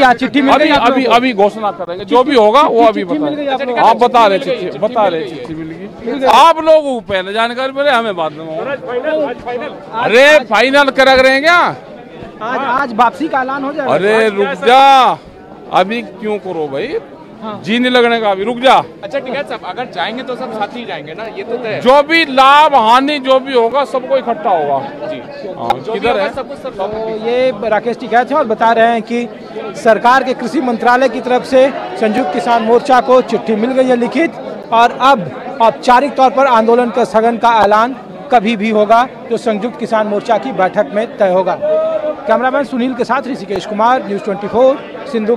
चिट्ठी आज चिट्ठी मिल अभी गई अभी अभी घोषणा करेंगे। जो भी होगा वो अभी बता रहे आप बता रहे चिट्ठी बता रहे चिट्ठी मिल गई। आप लोग को पहले जानकारी मिले हमें बाद में अरे फाइनल कर रहे हैं क्या? आज आज वापसी का ऐलान हो जाएगा। अरे रुक जा। अभी क्यों करो भाई? जी नहीं लगने का अभी रुक जा। अच्छा ठीक है सब अगर जाएँगे तो सब साथ ही जाएँगे ना ये तो तय जो भी लाभ हानि जो भी होगा सबको इकट्ठा होगा। जी। हाँ, किधर है? सब कुछ सब तो ये राकेश टिकैत हैं और बता रहे हैं कि सरकार के कृषि मंत्रालय की तरफ़ से संयुक्त किसान मोर्चा को चिट्ठी मिल गई है लिखित और अब औपचारिक तौर पर आंदोलन का स्थगन का ऐलान कभी भी होगा जो संयुक्त किसान मोर्चा की बैठक में तय होगा। कैमरामैन सुनील के साथ ऋषिकेश कुमार न्यूज़ 24 सिंधु